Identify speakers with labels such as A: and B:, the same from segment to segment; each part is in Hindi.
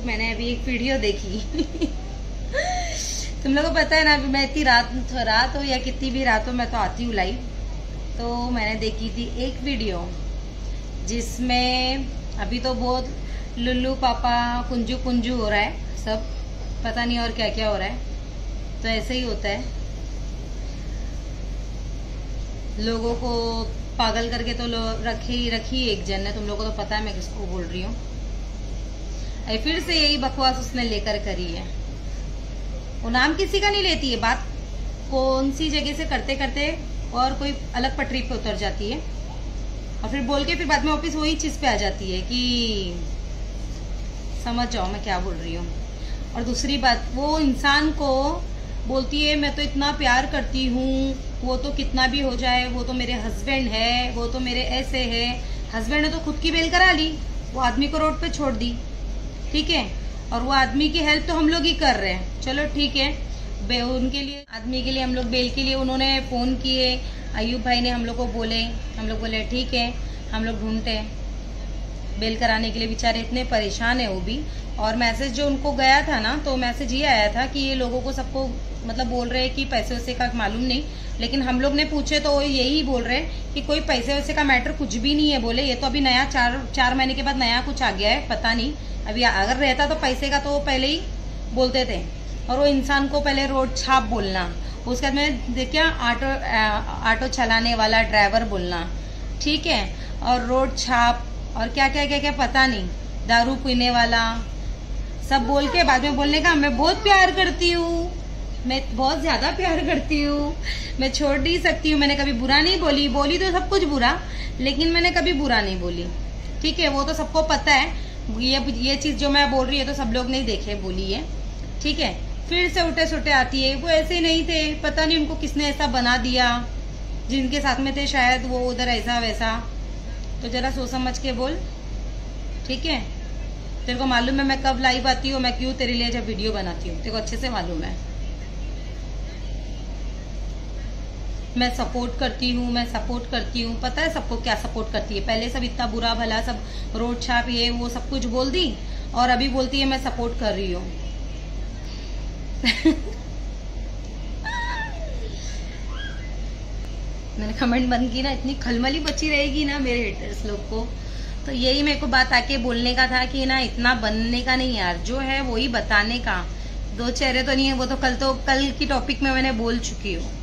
A: मैंने अभी एक वीडियो देखी। तुम लोगों को पता है ना, अभी मैं इतनी रात रात हो या कितनी भी रात हो, मैं तो आती हूँ लाइव तो मैंने देखी थी एक वीडियो जिसमें अभी तो बहुत लुल्लू पापा, कुंजू कुंजू हो रहा है, सब। पता नहीं और क्या क्या हो रहा है। तो ऐसे ही होता है। लोगों को पागल करके तो रखी रखी एक जन है तुम लोगों को तो पता है मैं किसको बोल रही हूँ। फिर से यही बकवास उसने लेकर करी है। वो नाम किसी का नहीं लेती है बात। कौन सी जगह से करते करते और कोई अलग पटरी पे उतर जाती है। और फिर बोल के फिर बाद में वापिस वही चीज़ पे आ जाती है कि समझ जाओ मैं क्या बोल रही हूँ। और दूसरी बात, वो इंसान को बोलती है, मैं तो इतना प्यार करती हूँ, वो तो कितना भी हो जाए, वो तो मेरे हस्बैंड है, वो तो मेरे ऐसे है। हस्बैंड ने तो खुद की बेल करा ली, वो आदमी को रोड पे छोड़ दी। ठीक है? और वो आदमी की हेल्प तो हम लोग ही कर रहे हैं। चलो ठीक है। उनके लिए, आदमी के लिए, हम लोग बेल के लिए उन्होंने फ़ोन किए। अयूब भाई ने हम लोग को बोले। हम लोग बोले, ठीक है, हम लोग ढूंढते हैं। बेल कराने के लिए बेचारे इतने परेशान है वो भी। और मैसेज जो उनको गया था ना तो मैसेज ये आया था कि ये लोगों को सबको मतलब बोल रहे हैं कि पैसे वैसे का मालूम नहीं। लेकिन हम लोग ने पूछे तो यही बोल रहे हैं कि कोई पैसे वैसे का मैटर कुछ भी नहीं है बोले। ये तो अभी नया चार चार महीने के बाद नया कुछ आ गया है, पता नहीं। अभी अगर रहता तो पैसे का तो पहले ही बोलते थे। और वो इंसान को पहले रोड छाप बोलना। उसके बाद में देखिए ऑटो ऑटो चलाने वाला ड्राइवर बोलना। ठीक है? और रोड छाप, और क्या क्या क्या क्या पता नहीं। दारू पीने वाला। सब बोल के बाद में बोलने का, मैं बहुत प्यार करती हूँ। मैं बहुत ज़्यादा प्यार करती हूँ। मैं छोड़ नहीं सकती हूँ। मैंने कभी बुरा नहीं बोली। बोली तो सब कुछ बुरा, लेकिन मैंने कभी बुरा नहीं बोली। ठीक है? वो तो सबको पता है। ये ये चीज़ जो मैं बोल रही है तो सब लोग नहीं देखे बोली है ठीक है? फिर से उठे सुटे आती है। वो ऐसे नहीं थे। पता नहीं उनको किसने ऐसा बना दिया, जिनके साथ में थे शायद वो उधर ऐसा वैसा। तो जरा सोच समझ के बोल। ठीक है? तेरे को मालूम है मैं कब लाइव आती हूँ, मैं क्यों तेरे लिए जब वीडियो बनाती हूँ। तेरे को अच्छे से मालूम है। मैं सपोर्ट करती हूँ, मैं सपोर्ट करती हूँ। पता है सबको क्या सपोर्ट करती है? पहले सब इतना बुरा भला, सब रोड छाप, ये, वो सब कुछ बोल दी और अभी बोलती है, मैं सपोर्ट कर रही हूँ. मैंने कमेंट बंद की ना, इतनी खलमली बची रहेगी ना मेरे हेटर्स लोग को। तो यही मेरे को बात आके बोलने का था कि ना, इतना बनने का नहीं यार, जो है वही बताने का। दो चेहरे तो नहीं है, वो तो कल तो कल की टॉपिक में मैंने बोल चुकी हूँ।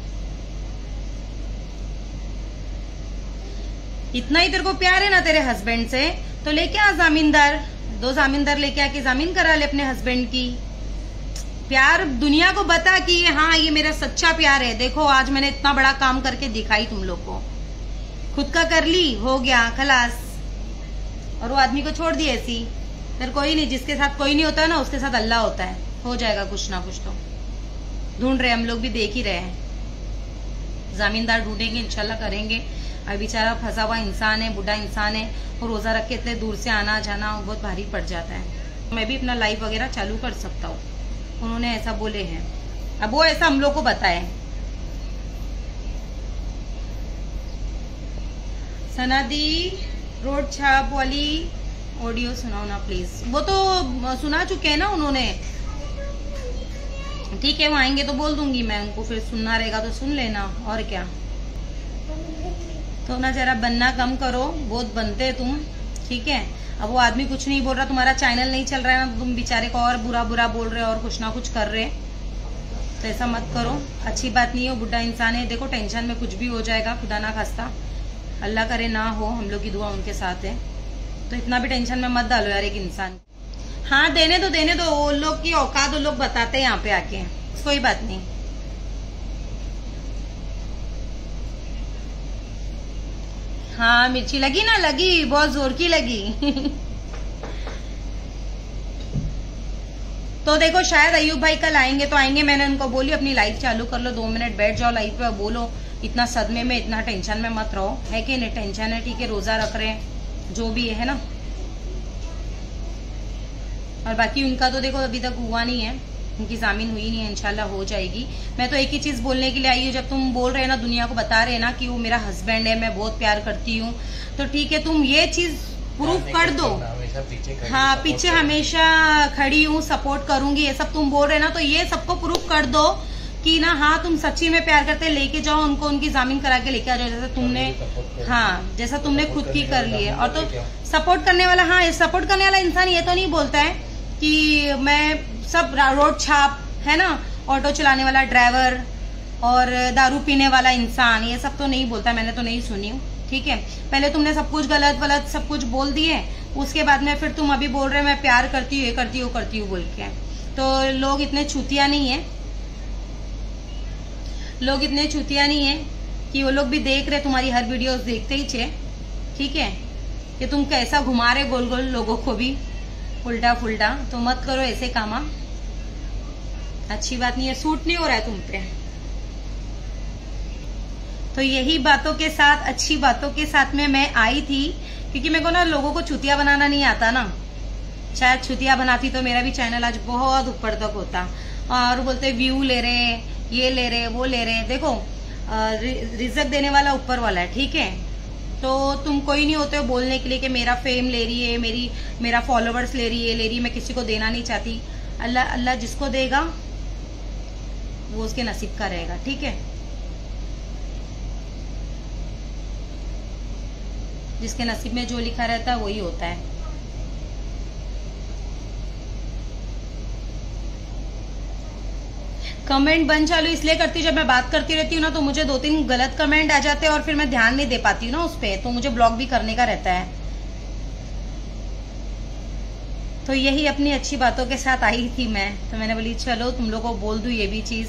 A: इतना ही तेरे को प्यार है ना तेरे हस्बैंड से? तो लेके आ जामीनदार दो जामीनदार लेके आके ज़मीन करा ले अपने हस्बैंड की। प्यार दुनिया को बता कि हाँ ये मेरा सच्चा प्यार है। देखो, आज मैंने इतना बड़ा काम करके दिखाई तुम लोग को। खुद का कर ली, हो गया, खलास। और वो आदमी को छोड़ दी ऐसी। फिर कोई नहीं, जिसके साथ कोई नहीं होता ना, उसके साथ अल्लाह होता है। हो जाएगा कुछ ना कुछ तो। ढूंढ रहे हम लोग भी देख ही रहे हैं। जमींदार ढूंढेंगे, इंशाल्लाह करेंगे। और बेचारा फंसा हुआ इंसान है, बुढ़ा इंसान है और रोजा रख के इतने दूर से आना जाना बहुत भारी पड़ जाता है। मैं भी अपना लाइफ वगैरह चालू कर सकता हूँ। उन्होंने ऐसा बोले हैं। अब वो ऐसा हम लोग को बताए। सनादी, रोड छाप वाली ऑडियो सुनाओ ना प्लीज़ वो तो सुना चुके हैं ना उन्होंने। ठीक है, वो आएँगे तो बोल दूँगी मैं उनको, फिर सुनना रहेगा तो सुन लेना। और क्या? तो ना जरा बनना कम करो, बहुत बनते तुम, ठीक है? अब वो आदमी कुछ नहीं बोल रहा, तुम्हारा चैनल नहीं चल रहा है ना तो तुम बेचारे को और बुरा बुरा बोल रहे हो और कुछ ना कुछ कर रहे तो ऐसा मत करो, अच्छी बात नहीं हो, बुढ़ा इंसान है, देखो टेंशन में कुछ भी हो जाएगा, खुदा ना खास्ता। अल्लाह करे ना हो, हम लोग की दुआ उनके साथ है। तो इतना भी टेंशन में मत डालो यार एक इंसान। हाँ देने दो देने दो, वो लोग की औकात वो लोग बताते हैं यहाँ पे आके। कोई बात नहीं। हाँ मिर्ची लगी ना, लगी, बहुत ज़ोर की लगी। तो देखो, शायद अयूब भाई कल आएँगे तो आएँगे, मैंने उनको बोली, अपनी लाइफ चालू कर लो, दो मिनट बैठ जाओ लाइफ पे बोलो, इतना सदमे में, इतना टेंशन में मत रहो। है कि नहीं? टेंशन है ठीक है रोजा रख रहे हैं, जो भी है ना? और बाकी उनका तो देखो, अभी तक हुआ नहीं है। उनकी जामीन हुई नहीं है इनशाला हो जाएगी। मैं तो एक ही चीज़ बोलने के लिए आई हूँ जब तुम बोल रहे हो ना दुनिया को बता रहे ना कि वो मेरा हस्बैंड है मैं बहुत प्यार करती हूँ तो ठीक है तुम ये चीज़ प्रूफ कर दो।
B: पीछे
A: हाँ पीछे हमेशा खड़ी हूँ सपोर्ट करूँगी ये सब तुम बोल रहे ना तो ये सबको प्रूफ कर दो कि ना हाँ तुम सच्ची में प्यार करते लेके जाओ उनको उनकी जामीन करा के लेके आ जाओ जैसे तुमने हाँ जैसा तुमने खुद की कर ली है। और तो सपोर्ट करने वाला हाँ सपोर्ट करने वाला इंसान ये तो नहीं बोलता है कि मैं सब रोड छाप, है ना? ऑटो चलाने वाला ड्राइवर और दारू पीने वाला इंसान, ये सब तो नहीं बोलता, मैंने तो नहीं सुनी हूँ, ठीक है? पहले तुमने सब कुछ गलत वलत सब कुछ बोल दिए, उसके बाद में फिर तुम अभी बोल रहे हो, मैं प्यार करती हूँ, ये करती हूँ करती हूँ, बोल के। तो लोग इतने छुतिया नहीं है। लोग इतने छुतिया नहीं है कि वो लोग भी देख रहे, तुम्हारी हर वीडियोस देखते ही छे ठीक है? कि तुम कैसा घुमा रहे गोल गोल लोगों को भी। उल्टा फुलटा. तो मत करो ऐसे काम. अच्छी बात नहीं है. सूट नहीं हो रहा है तुम पे. तो यही बातों के साथ, अच्छी बातों के साथ में मैं आई थी, क्योंकि मेरे को ना लोगों को छुतिया बनाना नहीं आता ना. शायद छुतिया बनाती तो मेरा भी चैनल आज बहुत ऊपर तक होता. और बोलते व्यू ले रहे, ये ले रहे, वो ले रहे. देखो रिजक देने वाला ऊपर वाला है, ठीक है? तो तुम कोई नहीं होते हो बोलने के लिए कि मेरा फेम ले रही है, मेरी, मेरा फॉलोवर्स ले रही है, ले रही है, मैं किसी को देना नहीं चाहती। अल्लाह अल्लाह जिसको देगा, वो उसके नसीब का रहेगा, ठीक है? जिसके नसीब में जो लिखा रहता है, वही होता है। कमेंट बंद चालू इसलिए करती हूँ, जब मैं बात करती रहती हूँ ना तो मुझे दो तीन गलत कमेंट आ जाते हैं और फिर मैं ध्यान नहीं दे पाती हूँ ना उस पर तो मुझे ब्लॉक भी करने का रहता है। तो यही अपनी अच्छी बातों के साथ आई थी मैं तो मैंने बोली, चलो, तुम लोग को बोल दू ये भी चीज़।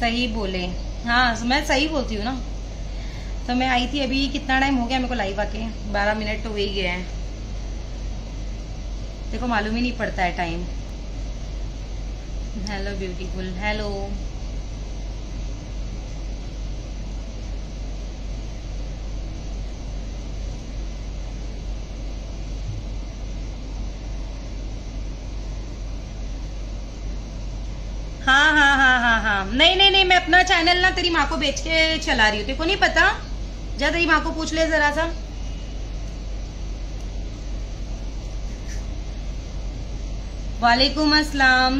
A: सही बोले। हाँ मैं सही बोलती हूँ ना। तो मैं आई थी अभी, कितना टाइम हो गया मेरे को लाइव आके? बारह मिनट तो हो ही गया है। देखो, मालूम ही नहीं पड़ता है टाइम हेलो ब्यूटीफुल हेलो हाँ हाँ हाँ हाँ हाँ. नहीं नहीं नहीं, मैं अपना चैनल ना तेरी माँ को बेच के चला रही हूँ. तेरे को नहीं पता? जा तेरी माँ को पूछ ले जरा सा. वालेकुम अस्सलाम।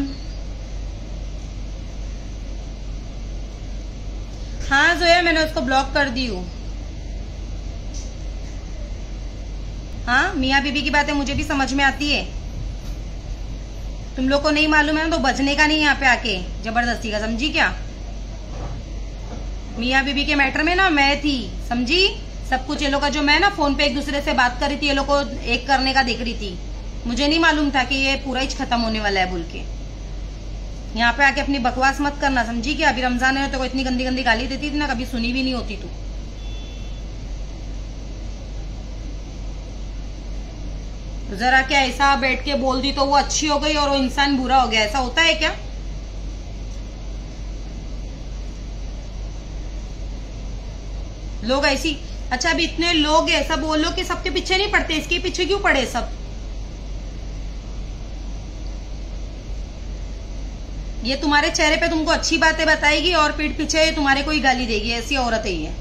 A: हाँ जोया, मैंने उसको ब्लॉक कर दी हूँ। हाँ मियाँ बीबी की बातें मुझे भी समझ में आती है। तुम लोग को नहीं मालूम है ना तो बचने का नहीं यहाँ पे आके। ज़बरदस्ती का, समझी क्या? मियाँ बीबी के मैटर में ना, मैं थी, समझी? सब कुछ ये लोग का जो मैं ना, फ़ोन पे एक दूसरे से बात कर रही थी, ये लोग को एक करने का देख रही थी। मुझे नहीं मालूम था कि ये पूरा ही खत्म होने वाला है बोल के। यहाँ पे आके अपनी बकवास मत करना, समझी? क्या अभी रमज़ान है तो को इतनी गंदी गंदी गाली देती थी ना, कभी सुनी भी नहीं होती तू। जरा क्या ऐसा बैठ के बोल दी तो वो अच्छी हो गई और वो इंसान बुरा हो गया, ऐसा होता है क्या? लोग ऐसी अच्छा अभी इतने लोग ऐसा बोलो कि सबके पीछे नहीं पड़ते, इसके पीछे क्यों पड़े सब? ये तुम्हारे चेहरे पे तुमको अच्छी बातें बताएगी और पीठ पीछे तुम्हारे कोई गाली देगी, ऐसी औरत ही है।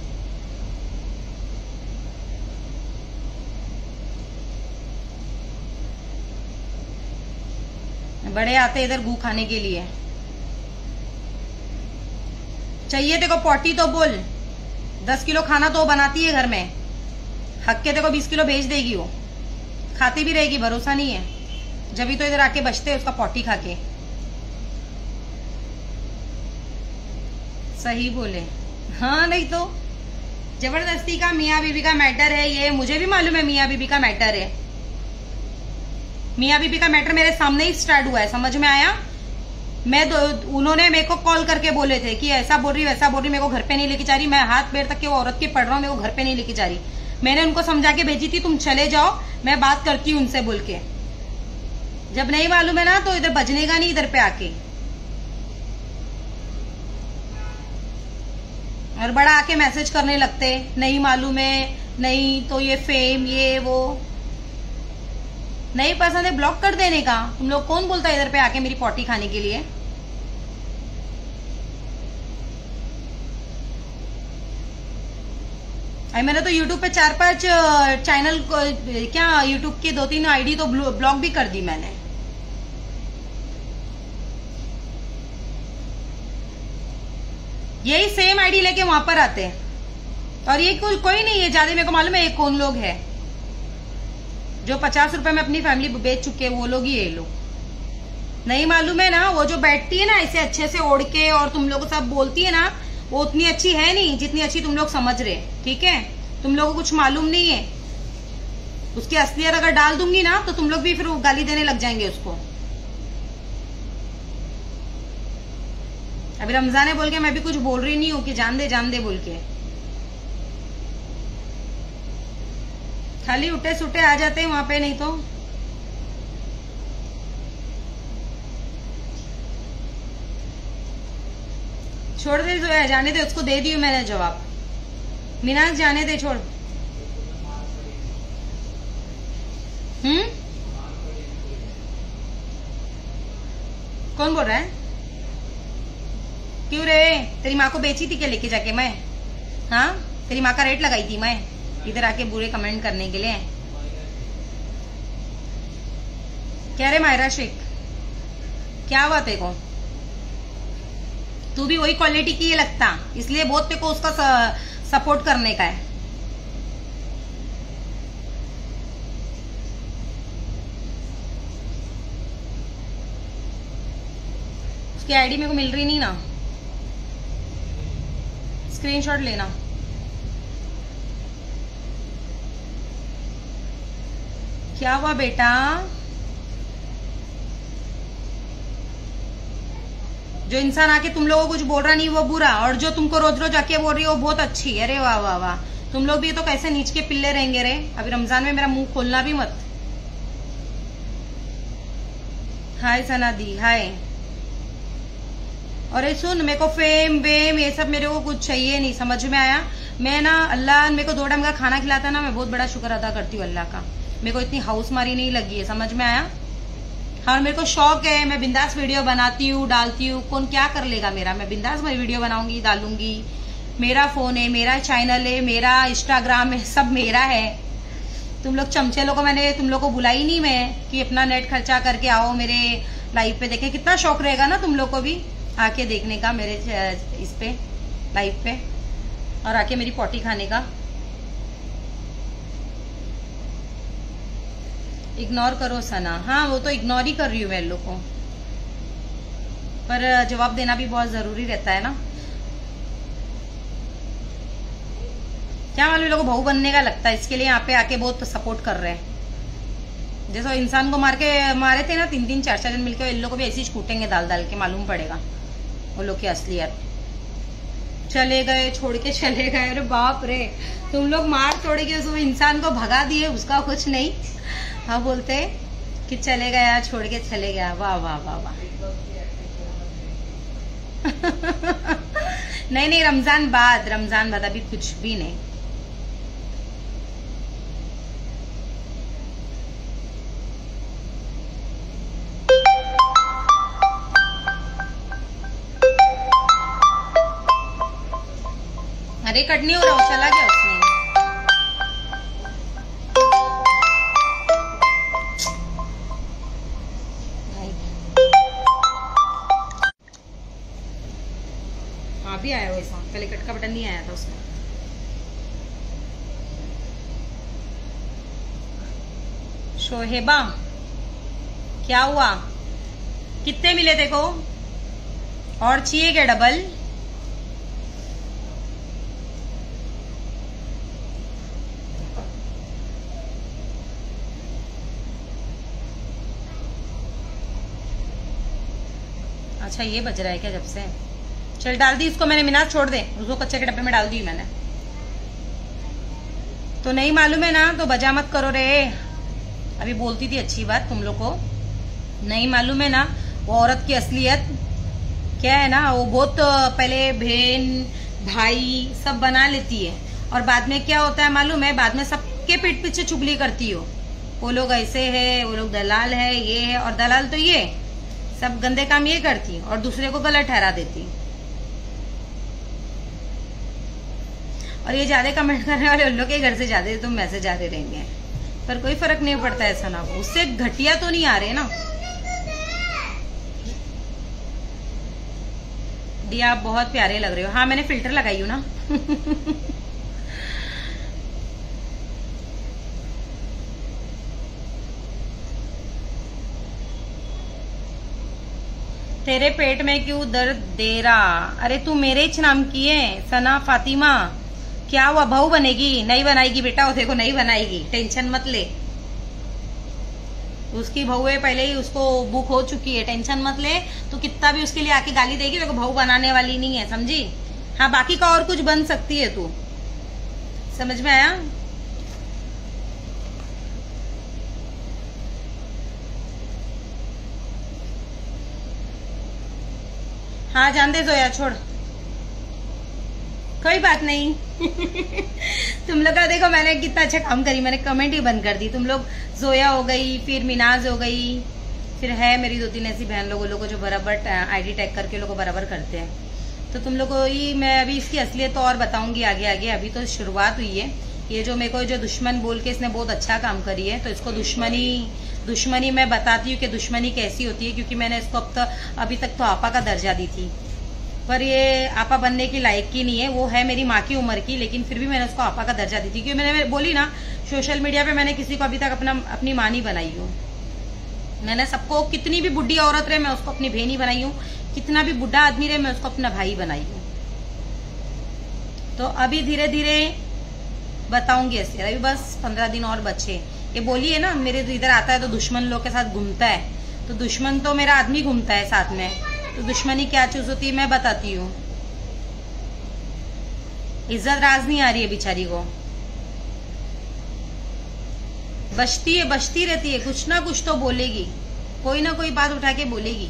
A: बड़े आते इधर गू खाने के लिए। चाहिए देखो पोटी तो बोल। दस किलो खाना तो बनाती है घर में। हक के देखो बीस किलो भेज देगी वो। खाती भी रहेगी, भरोसा नहीं है। जब भी तो इधर आके बचते उसका पोटी खा के सही बोले। हाँ नहीं तो। ज़बरदस्ती का मियाँ बीबी का मैटर है ये। मुझे भी मालूम है मियाँ बीबी का मैटर है। मियाँ बीबी का मैटर मेरे सामने ही स्टार्ट हुआ है। समझ में आया? मैं दो, उन्होंने मेरे को कॉल करके बोले थे कि ऐसा बोल रही, वैसा बोल रही, मेरे को घर पे नहीं लेके जा रही। मैं हाथ पैर तक के वो औरत के पढ़ रहा हूँ, मेरे को घर पे नहीं लेके जा रही। मैंने उनको समझा के भेजी थी, तुम चले जाओ, मैं बात करती हूँ उनसे बोल के। जब नहीं मालूम है ना तो इधर बजने का नहीं इधर पे आके। और बड़ा आके मैसेज करने लगते, नहीं मालूम है, नहीं तो ये फेम ये, वो। नहीं पसंद है ब्लॉक कर देने का। तुम लोग कौन बोलता है इधर पे आके मेरी पॉटी खाने के लिए? आई मैंने तो यूट्यूब पे चार पाँच चैनल क्या यूट्यूब की दो तीन आईडी तो ब्लॉक भी कर दी मैंने। यही सेम आईडी लेके वहाँ पर आते हैं। और ये कोई कोई नहीं है ज़्यादा मेरे को मालूम है ये कौन लोग है। जो पचास रुपए में अपनी फैमिली बेच चुके हैं, वो लोग ही ये लोग। नहीं मालूम है ना, वो जो बैठती है ना ऐसे अच्छे से ओढ़ के और तुम लोग सब बोलती है ना, वो उतनी अच्छी है नहीं, जितनी अच्छी तुम लोग समझ रहे ठीक है? तुम लोगों को कुछ मालूम नहीं है। उसकी असलियत अगर डाल दूँगी ना तो तुम लोग भी फिर गाली देने लग जाएँगे उसको। अभी रमज़ान है बोल के मैं भी कुछ बोल रही नहीं हूँ कि जान दे जान दे बोल के। खाली उठे सुटे आ जाते हैं वहाँ पे, नहीं तो। छोड़ दे जो है जाने दे, उसको दे दी मैंने जवाब। मीनाज जाने दे, छोड़। हम्म? कौन बोल रहा है? क्यों रे? तेरी माँ को बेची थी क्या लेके जाके मैं? हाँ? तेरी माँ का रेट लगाई थी मैं, इधर आके बुरे कमेंट करने के लिए। क्या रे मायरा शेख? क्या हुआ तेरे को? तू भी वही क्वालिटी की लगता, इसलिए बहुत तेरे को उसका सपोर्ट करने का है। उसकी आईडी मेरे को मिल रही नहीं ना? स्क्रीनशॉट लेना। क्या हुआ बेटा? जो इंसान आके तुम लोगों को कुछ बोल रहा नहीं, वो बुरा। और जो तुमको रोज रोज आके बोल रही है, वो बहुत अच्छी है। अरे वाह वाह वाह। तुम लोग भी तो कैसे नीच के पिल्ले रहेंगे रे? अभी रमज़ान में मेरा मुँह खोलना भी मत। हाय सना दी, हाय। और ये सुन, मेरे को फेम वेम ये सब मेरे को कुछ चाहिए नहीं, समझ में आया? मैं ना अल्लाह, मेरे को दो टाइम का खाना खिलाता ना, मैं बहुत बड़ा शुक्र अदा करती हूँ अल्लाह का। मेरे को इतनी हाउस मारी नहीं लगी है, समझ में आया? हाँ मेरे को शौक है, मैं बिंदास वीडियो बनाती हूँ, डालती हूँ। कौन क्या कर लेगा मेरा? मैं बिंदास मैं वीडियो बनाऊँगी, डालूँगी। मेरा फ़ोन है, मेरा चैनल है, मेरा इंस्टाग्राम है, सब मेरा है। तुम लोग चमचे लोग को मैंने, तुम लोग को बुलाई नहीं मैं, कि अपना नेट खर्चा करके आओ मेरे लाइफ पे। देखे कितना शौक रहेगा ना तुम लोग को भी। आके देखने का मेरे इस पे लाइफ पे, और आके मेरी पॉटी खाने का। इग्नोर करो सना। हाँ वो तो इग्नोर ही कर रही हूँ मैं लोग को। पर जवाब देना भी बहुत ज़रूरी रहता है ना। क्या मालूम लोगों बहू बनने का लगता है? इसके लिए यहाँ पे आके बहुत सपोर्ट कर रहे हैं। जैसे इंसान को मार के, मारे थे ना तीन तीन चार चार जन मिलकर इन लोग को भी ऐसे ही कूटेंगे दाल दाल के, मालूम पड़ेगा। वो लोग की असलियत। चले गए, छोड़ के चले गए। अरे बाप रे, तुम लोग मार तोड़ के उस इंसान को भगा दिए, उसका कुछ नहीं। हाँ बोलते कि चले गया, छोड़ के चले गया। वाह वाह वाह वाह। नहीं नहीं, रमज़ान बाद रमज़ान बाद अभी कुछ भी नहीं। अरे कट नहीं हो रहा चला गया उसमें हाँ भी आया वैसा पहले कट का बटन नहीं आया था उसमें शोहेबा क्या हुआ? कितने मिले देखो और चाहिए क्या डबल अच्छा ये बज रहा है क्या जब से? चल, डाल दी इसको मैंने मिनाज छोड़ दे। उसको कच्चे के डब्बे में डाल दी मैंने। तो नहीं मालूम है ना तो बजा मत करो रे। अभी बोलती थी अच्छी बात तुम लोग को। नहीं मालूम है ना, वो औरत की असलियत। क्या है ना, वो बहुत पहले बहन, भाई, सब बना लेती है। और बाद में क्या होता है मालूम है? बाद में सबके पीठ पीछे चुगली करती हो। वो लोग ऐसे है, वो लोग दलाल है, ये है, और दलाल तो ये। सब गंदे काम ये करती और दूसरे को गलत ठहरा देती और ये ज़्यादा कमेंट करने वाले उन लोग के घर से ज़्यादा तो मैसेज आते रहेंगे। पर कोई फ़र्क नहीं पड़ता ऐसा ना उससे घटिया तो नहीं आ रहे ना। दिया, आप बहुत प्यारे लग रहे हो। हाँ मैंने फ़िल्टर लगाई हूँ ना। तेरे पेट में क्यों दर्द दे रहा? अरे तू मेरे नाम की है, सना, फातिमा। क्या हुआ बहू बनेगी? नहीं बनाएगी बेटा देखो नहीं बनाएगी। टेंशन मत ले। उसकी बहू है, पहले ही उसको बुक हो चुकी है। टेंशन मत ले। तो कितना भी उसके लिए आके गाली देगी देखो बहू बनाने वाली नहीं है, समझी? हाँ बाकी का और कुछ बन सकती है तू। समझ में आया? हाँ जानते जोया, छोड़। कोई बात नहीं। तुम लोग का देखो, मैंने कितना अच्छा काम करी, मैंने कमेंट ही बंद कर दी। तुम लोग जोया हो गई, फिर मिनाज हो गई, फिर है मेरी दो तीन ऐसी बहन लोगों लोगों जो बराबर आईडी टैग करके लोगों बराबर करते हैं। तो तुम लोग को ही, मैं अभी इसकी असलियत तो और बताऊँगी आगे आगे। अभी तो शुरुआत हुई है। ये जो मेरे को, जो दुश्मन बोल के इसने बहुत अच्छा काम करी है तो इसको दुश्मनी दुश्मनी, मैं बताती हूँ कि दुश्मनी कैसी होती है, क्योंकि मैंने इसको अब तक अभी तक तो आपा का दर्जा दी थी। पर ये आपा बनने की लायक की नहीं है, वो है मेरी माँ की उम्र की, लेकिन फिर भी मैंने उसको आपा का दर्जा दी थी। क्योंकि मैंने बोली ना, सोशल मीडिया पे मैंने किसी को अभी तक अपना अपनी माँ नहीं बनाई हूँ। मैंने सबको, कितनी भी बुढ़ी औरत रहे, मैं उसको अपनी बहनी बनाई हूँ। कितना भी बुढ़ा आदमी रहे, मैं उसको अपना भाई बनाई हूँ। तो अभी धीरे धीरे बताऊँगी ऐसे। अभी बस पंद्रह दिन और बचे। ये बोलिए ना, मेरे तो इधर आता है तो दुश्मन लोग के साथ घूमता है। तो दुश्मन तो मेरा आदमी घूमता है साथ में। तो दुश्मनी क्या चीज़ होती है, मैं बताती हूँ। इज़्ज़त राज नहीं आ रही है बिचारी को। बचती है, बचती रहती है, कुछ ना कुछ तो बोलेगी। कोई ना कोई बात उठा के बोलेगी।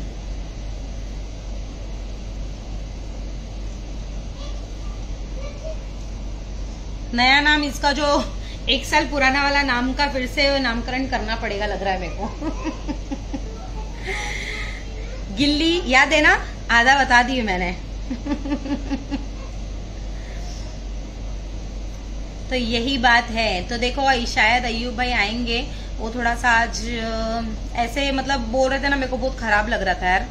A: नया नाम इसका जो एक साल पुराना वाला नाम का फिर से नामकरण करना पड़ेगा लग रहा है मेरे को। गिल्ली, याद है ना? आधा बता दी मैंने। तो यही बात है। तो देखो शायद अयूब भाई आएँगे। वो थोड़ा सा आज ऐसे मतलब बोल रहे थे ना, मेरे को बहुत खराब लग रहा था यार।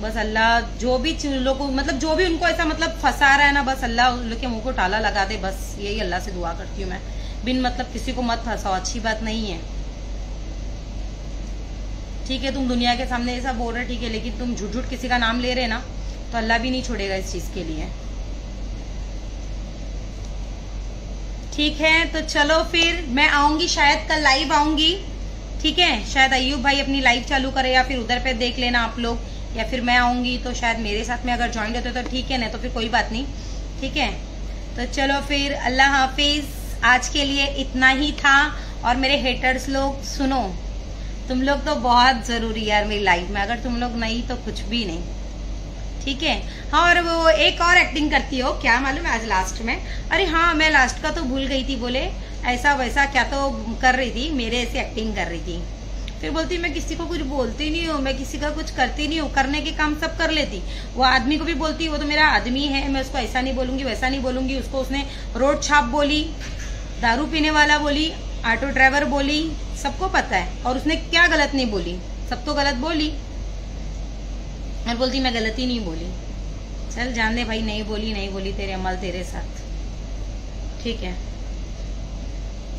A: बस अल्लाह जो भी लोग मतलब जो भी उनको ऐसा मतलब फंसा रहा है ना, बस अल्लाह उन लोग के मुँह को टाला लगा दे। बस यही अल्लाह से दुआ करती हूँ मैं। बिन मतलब किसी को मत फंसाओ, अच्छी बात नहीं है। ठीक है, तुम दुनिया के सामने ऐसा बोल रहे, ठीक है, लेकिन तुम झूठ झूठ किसी का नाम ले रहे ना तो अल्लाह भी नहीं छोड़ेगा इस चीज़ के लिए। ठीक है तो चलो फिर, मैं आऊँगी, शायद कल लाइव आऊँगी। ठीक है, शायद अयूब भाई अपनी लाइव चालू करे या फिर उधर पे देख लेना आप लोग, या फिर मैं आऊँगी तो शायद मेरे साथ में अगर ज्वाइन होते तो ठीक है ना तो फिर कोई बात नहीं। ठीक है तो चलो फिर, अल्लाह हाफिज। आज के लिए इतना ही था। और मेरे हेटर्स लोग, सुनो, तुम लोग तो बहुत ज़रूरी यार मेरी लाइफ में। अगर तुम लोग नहीं तो कुछ भी नहीं। ठीक है? हाँ और वो एक और एक्टिंग करती हो, क्या मालूम आज लास्ट में? अरे हाँ मैं लास्ट का तो भूल गई थी, बोले। ऐसा वैसा क्या तो कर रही थी, मेरे ऐसे एक्टिंग कर रही थी। फिर बोलती, मैं किसी को कुछ बोलती नहीं हूँ, मैं किसी का कुछ करती नहीं हूँ, करने के काम सब कर लेती। वो आदमी को भी बोलती, वो तो मेरा आदमी है, मैं उसको ऐसा नहीं बोलूँगी, वैसा नहीं बोलूँगी। उसको उसने रोड छाप बोली। दारू पीने वाला बोली, ऑटो ड्राइवर बोली, सबको पता है। और उसने क्या गलत नहीं बोली? सब तो गलत बोली। और बोलती, मैं गलती नहीं बोली। चल, जान दे भाई, नहीं बोली नहीं बोली, तेरे अमल, तेरे साथ। ठीक है।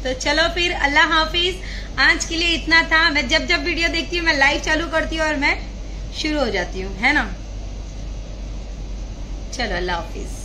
A: तो चलो फिर, अल्लाह हाफिज। आज के लिए इतना था। मैं जब जब वीडियो देखती हूँ, मैं लाइव चालू करती हूँ और मैं शुरू हो जाती हूँ। है ना? चलो, अल्लाह हाफिज।